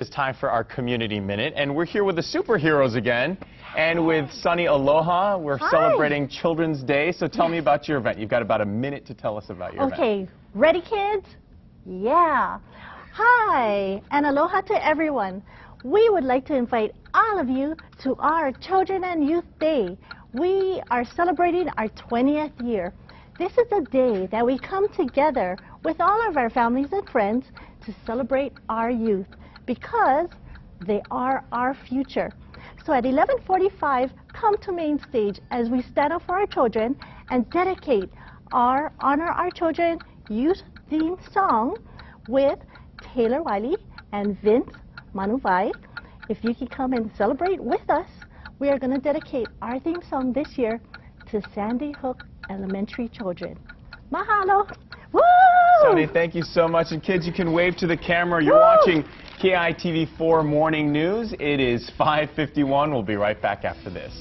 It's time for our community minute, and we're here with the superheroes again, and with Sunny Aloha. We're Hi. celebrating Children's Day, so tell me about your event. You've got about a minute to tell us about your event. Okay, ready, kids? Yeah. Hi, and aloha to everyone. We would like to invite all of you to our Children and Youth Day. We are celebrating our 20th year. This is a day that we come together with all of our families and friends to celebrate our youth because they are our future. So at 11:45, come to main stage as we stand up for our children and dedicate our Honor Our Children youth theme song with Taylor Wily and Vince Manuvai. If you could come and celebrate with us, we are going to dedicate our theme song this year to Sandy Hook Elementary children. Mahalo! Woo! Sunny, thank you so much. And kids, you can wave to the camera. You're Woo! watching KITV4 Morning News. It is 5.51. We'll be right back after this.